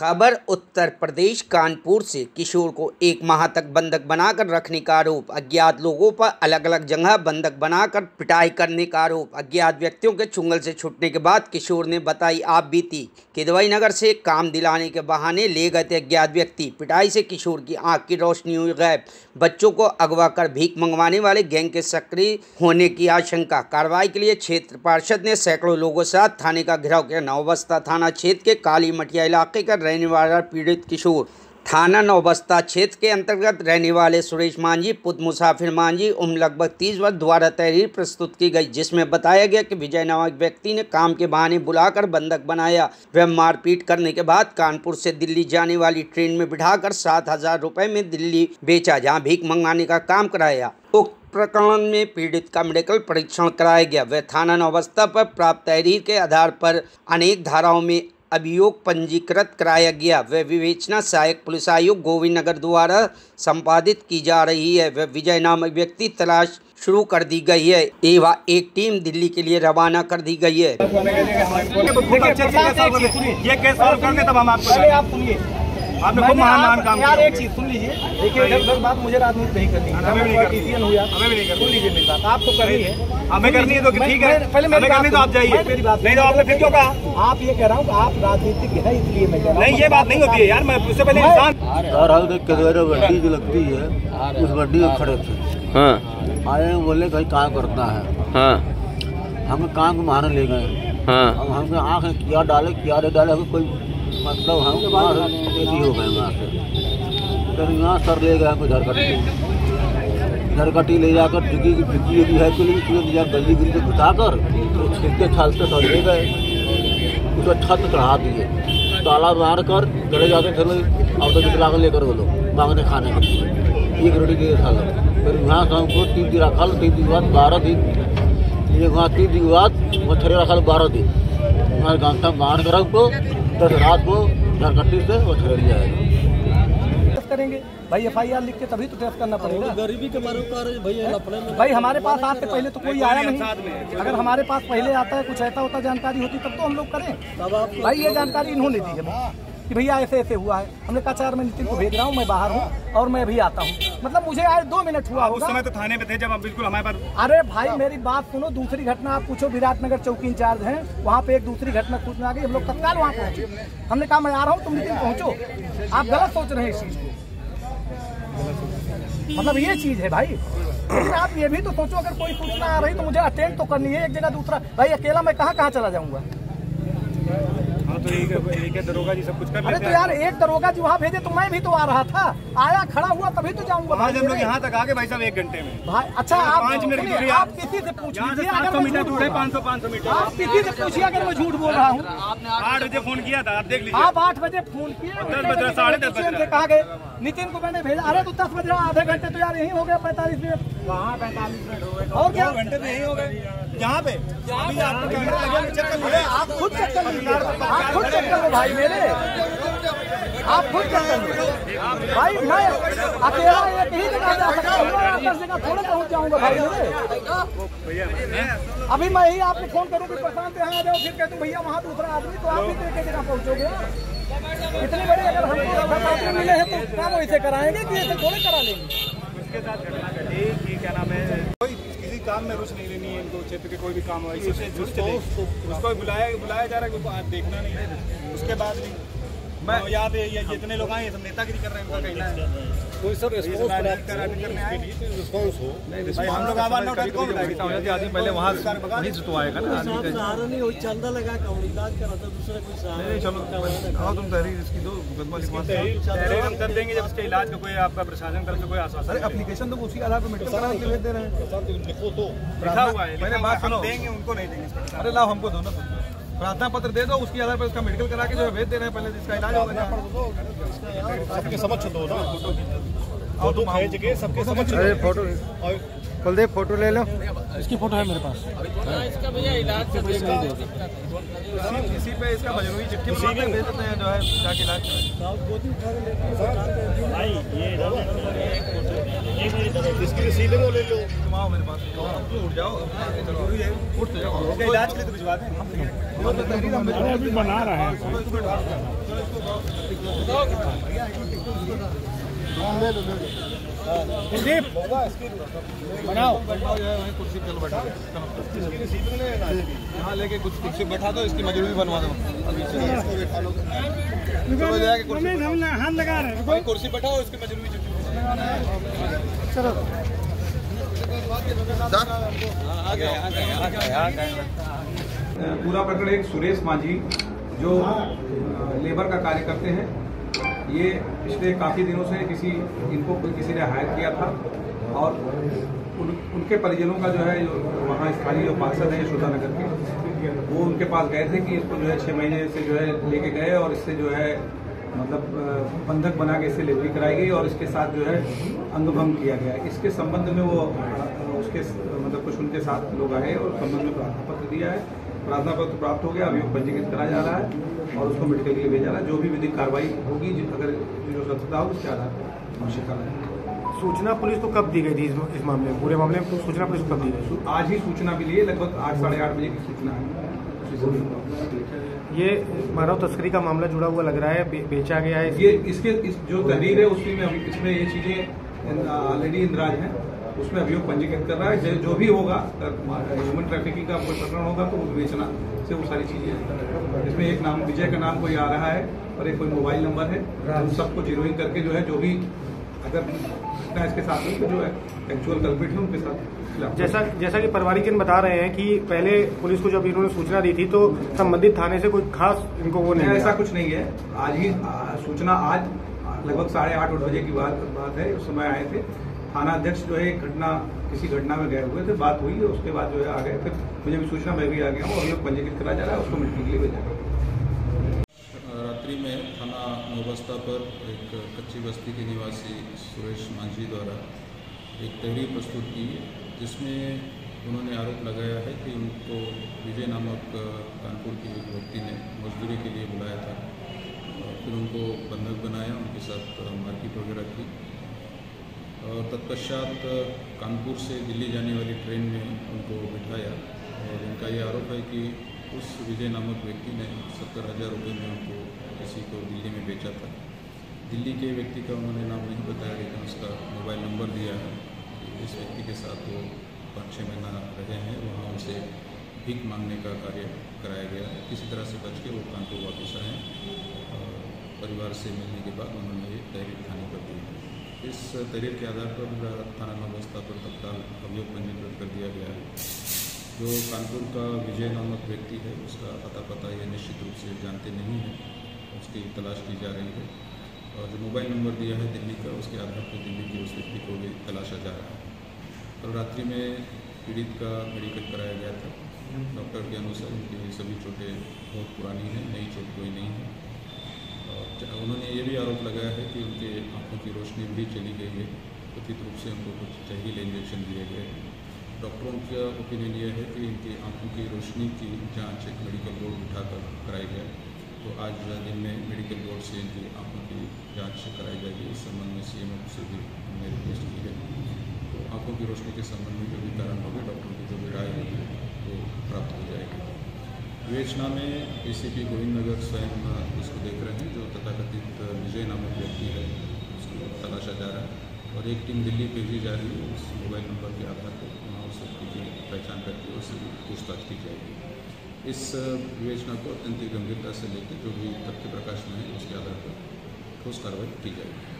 खबर, उत्तर प्रदेश, कानपुर से किशोर को एक माह तक बंधक बनाकर रखने का आरोप, अज्ञात लोगों पर अलग अलग जगह बंधक बनाकर पिटाई करने का आरोप, अज्ञात व्यक्तियों के चुंगल से छूटने के बाद किशोर ने बताई आप बीती किदवई नगर से काम दिलाने के बहाने ले गए थे अज्ञात व्यक्ति। पिटाई से किशोर की आँख की रोशनी हुई गैब बच्चों को अगवा कर भीख मंगवाने वाले गैंग के सक्रिय होने की आशंका। कार्रवाई के लिए क्षेत्र पार्षद ने सैकड़ों लोगों साथ थाने का घेराव किया। नौबस्ता थाना क्षेत्र के काली मटिया इलाके का रहने वाला पीड़ित किशोर। थाना नौबस्ता क्षेत्र के अंतर्गत रहने वाले सुरेश मांझी, पुत्र मुसाफिर मांझी, उम्र लगभग तीस वर्ष द्वारा तहरीर प्रस्तुत की गई, जिसमें बताया गया कि विजय नामक व्यक्ति ने काम के बहाने बुलाकर बंधक बनाया। वह मारपीट करने के बाद कानपुर से दिल्ली जाने वाली ट्रेन में बिठाकर सात हज़ार रुपये में दिल्ली बेचा, जहाँ भीख मंगाने का काम कराया। उक्त प्रकरण में पीड़ित का मेडिकल परीक्षण कराया गया। वह थाना नौबस्ता पर प्राप्त तहरीर के आधार पर अनेक धाराओं में अभियोग पंजीकृत कराया गया। वह विवेचना सहायक पुलिस आयुक्त गोविंद नगर द्वारा संपादित की जा रही है। वह विजय नाम व्यक्ति तलाश शुरू कर दी गई है। एवं एक टीम दिल्ली के लिए रवाना कर दी गई है। आपने खूब महान महान काम यार किया एक चीज़ सुन लीजिए। देखिए इधर बात मुझे राजनीति नहीं करनी है। हमें भी नहीं करनी। पॉलिटिशियन हुआ हमें भी नहीं करनी। सुन लीजिए मेरी बात। आपको करनी है। हमें करनी है तो ठीक है। पहले मेरी हमें करनी तो आप जाइए। मेरी बात नहीं तो आपने फिर क्यों कहा? आप ये कह रहा हूँ कि आप राजनीतिक है इसलिए मैं कह रहा हूँ। नहीं ये बात नहीं होती है यार। मैं उससे पहले इंसान यार हम देख के बड्डी जो लगती है उस बड्डी में खड़े थे। हाँ। आए बोले भाई कहाँ करता है? हाँ। हम कहाँ को मारने ले गए? हाँ। हम आँख में किया डाले किया डाले हमें कोई मतलब हम वहाँ हो गए वहाँ से। फिर यहाँ सर ले गए हमको झरकट्टी झरकटी ले जाकर डिग्गी की डिग्गी यदि है तो ले जाकर गली गिरी से घुसाकर तो छिलके छालते सर ले गए। उसको छत चढ़ा दिए। ताला मार कर चले जाते थे अब तो निकला कर लेकर वो लोग मांगने खाने के लिए। एक रोटी के खा लो फिर यहाँ से हमको तीन दिन रखा, तीन दिन के बाद बारह दिन। वहाँ तीन दिन के बाद मच्छर रखा, बारह दिन। हमारे गाँव बाहर कर हमको दस रात को झरकट्टी से वो झगड़िया है। करेंगे। भाई एफ़ आई आर लिख के तभी तो टेस्ट करना पड़ेगा। गरीबी के मारे भाई भाई हमारे पास आज से पहले तो कोई आया नहीं। अगर हमारे पास पहले आता है कुछ ऐसा होता जानकारी होती तब तो हम लोग करें। भाई ये जानकारी इन्होंने दी है। कि भैया ऐसे ऐसे हुआ है। हमने कहा चार मैं नितिन को भेज रहा हूँ मैं बाहर हूँ और मैं अभी आता हूँ। मतलब मुझे आज दो मिनट हुआ उस समय तो थाने पे थे जब आप बिल्कुल हमारे पास अरे भाई मेरी बात सुनो दूसरी घटना आप पूछो विराटनगर चौकी इंचार्ज हैं वहाँ पे एक दूसरी घटना सूचना आ गई हम लोग तत्काल वहाँ पहुँचे। हमने कहा मैं आ रहा हूँ तुम नितिन पहुंचो। आप गलत सोच रहे हैं इस चीज़ को। मतलब ये चीज़ है भाई। लेकिन आप ये भी तो सोचो अगर कोई सूचना आ रही तो मुझे अटेंड तो करनी है एक जगह दूसरा। भाई अकेला मैं कहाँ कहाँ चला जाऊँगा? एक दरोगा जी सब कुछ कर अरे तो यार एक दरोगा जी वहाँ भेजे तो मैं भी तो आ रहा था। आया खड़ा हुआ तभी तो जाऊँगा। आज हम लोग। यहाँ तक आगे भाई साहब एक घंटे में। भाई अच्छा आप पाँच मिनट की दूरी आप किसी से पूछ यहाँ से मीटर दूर है पाँच सौ पाँच सौ मीटर। आप किसी से पूछिए अगर मैं झूठ बोल रहा हूँ। आठ बजे फ़ोन किया था आप देख लीजिए। आप आठ बजे फ़ोन किया दस बजे साढ़े दस बजे। कहा गए नितिन को मैंने भेजा। अरे तो दस बज रहा आधे घंटे तो यार यही हो गया पैंतालीस मिनट। वहाँ पैंतालीस मिनट हो गए। और क्या? घंटे तो यही हो गए। यहाँ पे? अभी आपको कैमरा लगा के चेक कर लीजिए आप खुद चेक कर लीजिए। आप खुद चेक कर भाई मेरे। आप खुद चेक कर लो। भाई मैं अकेला एक ही जगह जा सकता। हूँ दस जगह थोड़े पहुँच जाऊँगा भाई मेरे। अभी मैं ही आपको फ़ोन करूँ कि प्रशांत यहाँ आ जाओ फिर कहते भैया वहाँ दूसरा आदमी तो आप भी तो एक जगह पहुँचोगे। इतनी बड़ी अगर हमको दस मिले हैं तो काम इसे कराएँगे कि ऐसे थोड़े करा लेंगे। उसके साथ घटना घटी कि क्या नाम है? कोई किसी काम में रुचि नहीं लेनी है इनको क्षेत्र के कोई भी काम हो इसी से जुड़ चले। उसको बुलाया बुलाया जा रहा है उसको आज देखना नहीं है। उसके बाद भी। मैं याद है ये जितने लोग आए हैं सब नेतागिरी कर रहे हैं उनका कहना है। कोई सर हैं। हो। हम लोग आवाज़ ना उठाए तो कौन उठाएगा आदमी पहले वहाँ वहीं से तो आएगा ना आदमी सहारा नहीं हो चंदा लगा कम्युनिकाज कर रहा था दूसरा कोई सहारा नहीं चलो आओ तुम तहरीर इसकी दो मुकदमा लिखवा तहरीर हम कर देंगे जब इसके इलाज का कोई आपका प्रशासन तरफ़ से कोई आश्वासन अरे एप्लीकेशन तो उसके आधार पर मेडिकल कराने के भेज दे रहे हैं। लिखो तो। लिखा हुआ है पहले बात सुनो। देंगे उनको नहीं देंगे अरे लाओ हमको दो ना प्रार्थना पत्र दे दो उसके आधार पर उसका मेडिकल करा के जो भेज दे रहे हैं पहले इसका इलाज होगा। सबके समक्ष दो ना। के सबके समक्ष अरे फ़ोटो कुलदीप फ़ोटो ले लो। इसकी फ़ोटो है मेरे पास। इसका भैया इसी इसी पे इसका मजरूरी चिट्ठी भेज देते हैं जो है जाके इलाज कराएँ। इसकी रसीद वो ले लो। आओ मेरे पास उठ जाओ उठ तो जाओ। इलाज के लिए तो भिजवा दें। अभी बना रहे हैं। बनाओ कुर्सी चलो बैठा यहाँ लेके कुछ कुर्सी बैठा दो इसकी मजदूरी बनवा दो। अभी कुर्सी हम हाथ लगा रहे हैं कुर्सी बैठाओ इसकी मजदूरी पूरा प्रकरण एक सुरेश मांझी जो लेबर का कार्य करते हैं। ये पिछले काफ़ी दिनों से किसी इनको किसी ने हायर किया था और उन, उनके परिजनों का जो है जो वहाँ स्थानीय जो पार्षद है यशोदा नगर के वो उनके पास गए थे कि इसको जो है छः महीने से जो है लेके गए और इससे जो है मतलब बंधक बना के इससे लेवरी कराई गई और इसके साथ जो है अंगभंग किया गया। इसके संबंध में वो उसके मतलब कुछ उनके साथ लोग आए और संबंध में प्रार्थना पत्र दिया है। प्रार्थना पत्र प्राप्त हो गया अभियोग पंजीकृत कराया जा रहा है और उसको मेडिकल के लिए भेजा रहा है। जो भी विधिक कार्रवाई होगी अगर जो सत्यता हो उसके आधार पर सूचना पुलिस को कब दी गई थी इस, मामले में? पूरे मामले में सूचना पुलिस को कब दी गई? आज ही सूचना मिली है लगभग आठ साढ़े आठ बजे की सूचना है। ये मानव तस्करी का मामला जुड़ा हुआ लग रहा है बे, बेचा गया है। ये इसके इस जो तहरीर है उसी में अभी इसमें ये चीज़ें ऑलरेडी इंद्राज हैं। उसमें अभियोग पंजीकृत कर रहा है। जो- भी होगा ह्यूमन ट्रैफिकिंग का कोई प्रकरण होगा तो वो बेचना से वो सारी चीज़ें इसमें एक नाम विजय का नाम कोई आ रहा है और एक कोई मोबाइल नंबर है उन सबको जीरोइंग करके जो है जो भी अगर घटना इसके साथ हुई तो जो है एक्चुअल कल्पिट है उनके साथ जैसा जैसा कि परिवारिकजन बता रहे हैं कि पहले पुलिस को जब इन्होंने सूचना दी थी तो संबंधित थाने से कोई खास इनको वो नहीं ऐसा कुछ नहीं है। आज ही आ, सूचना आज लगभग साढ़े आठ बजे की बात बात है उस समय आए थे। थाना अध्यक्ष जो है घटना, किसी घटना में गए हुए थे, बात हुई और उसके बाद जो है आ गए फिर मुझे भी सूचना, मैं भी आ गया हूँ अभियोग पंजीकृत करा जा रहा है, उसको मिलने के लिए भेजा रात्रि में थाना नौबस्ता पर एक कच्ची बस्ती के निवासी सुरेश मांझी द्वारा एक तहरीर प्रस्तुत की, जिसमें उन्होंने आरोप लगाया है कि उनको विजय नामक कानपुर की एक व्यक्ति ने मजदूरी के लिए बुलाया था। फिर उनको बंधक बनाया, उनके साथ मारपीट वगैरह की। और तत्पश्चात कानपुर से दिल्ली जाने वाली ट्रेन में उनको बिठाया और उनका ये आरोप है कि उस विजय नामक व्यक्ति ने सत्तर हज़ार रुपये में उनको किसी को दिल्ली में बेचा था दिल्ली के व्यक्ति का उन्होंने नाम नहीं बताया, लेकिन उसका मोबाइल नंबर दिया है इस व्यक्ति के साथ वो पाँच छः महीना रहे हैं, वहाँ उनसे भीख मांगने का कार्य कराया गया किसी तरह से बच के वो कानपुर वापस आए परिवार से मिलने के बाद उन्होंने ये तहरीर थाने पर दी है। इस तहरीर के आधार पर थाना नवस्था पर तत्काल अभियोग पंजीकृत कर दिया गया है। जो कानपुर का विजय नामक व्यक्ति है, उसका अता पता ये निश्चित रूप से जानते नहीं है। उसकी तलाश की जा रही है। और जो मोबाइल नंबर दिया है दिल्ली का, उसके आधार पर दिल्ली के उस व्यक्ति को भी तलाशा जा रहा है। कल रात्रि में पीड़ित का मेडिकल कराया गया था। डॉक्टर के अनुसार उनकी सभी चोटें बहुत पुरानी हैं, नई चोट कोई नहीं है। उन्होंने ये भी आरोप लगाया है कि उनके आँखों की रोशनी भी चली गई है। कथित रूप से उनको कुछ जहरीले इंजेक्शन दिए गए डॉक्टरों का ओपिनियन ये है कि इनकी आँखों की रोशनी की जाँच एक मेडिकल बोर्ड उठाकर कराई जाए तो आज दिन में मेडिकल बोर्ड से इनकी आँखों की जाँच कराई जाएगी। इस संबंध में सीएमओ से भी हमने रिक्वेस्ट की है। तो आँखों की रोशनी के संबंध में जो भी कारण होगी, डॉक्टरों की जो भी राय होगी, वो प्राप्त हो जाएगी। विवेचना में एसीपी गोविंद नगर स्वयं इसको देख रहे हैं, जो तथाकथित विजय नामक व्यक्ति है, उसको तलाशा जा रहा है। और एक टीम दिल्ली भेजी जा रही है, उस मोबाइल नंबर के आधार पर, वहाँ उस व्यक्ति की पहचान करके उससे पूछताछ की जाएगी। इस विवेचना को अत्यंत गंभीरता से लेकर जो भी तथ्य प्रकाश में है, उसके आधार पर ठोस कार्रवाई की जाएगी।